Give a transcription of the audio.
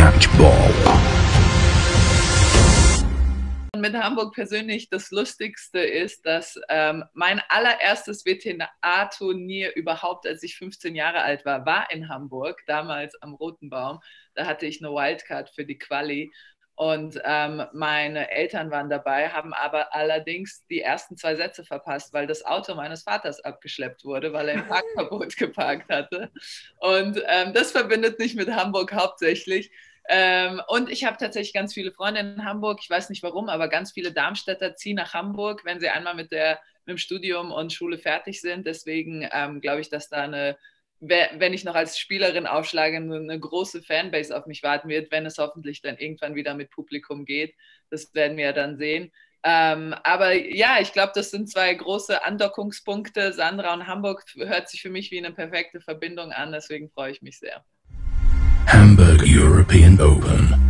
Matchball. Mit Hamburg persönlich das Lustigste ist, dass ähm, mein allererstes WTA-Turnier überhaupt, als ich 15 Jahre alt war, war in Hamburg, damals am Roten Baum. Da hatte ich eine Wildcard für die Quali und ähm, meine Eltern waren dabei, haben aber allerdings die ersten zwei Sätze verpasst, weil das Auto meines Vaters abgeschleppt wurde, weil er im Parkverbot geparkt hatte. Und ähm, das verbindet mich mit Hamburg hauptsächlich. Ähm, und ich habe tatsächlich ganz viele Freunde in Hamburg. Ich weiß nicht warum, aber ganz viele Darmstädter ziehen nach Hamburg, wenn sie einmal mit, der, mit dem Studium und Schule fertig sind. Deswegen ähm, glaube ich, dass da eine wenn ich noch als Spielerin aufschlage, eine große Fanbase auf mich warten wird, wenn es hoffentlich dann irgendwann wieder mit Publikum geht. Das werden wir ja dann sehen. Ähm, aber ja, ich glaube, das sind zwei große Andockungspunkte. Sandra und Hamburg hört sich für mich wie eine perfekte Verbindung an, deswegen freue ich mich sehr. Hamburg European Open.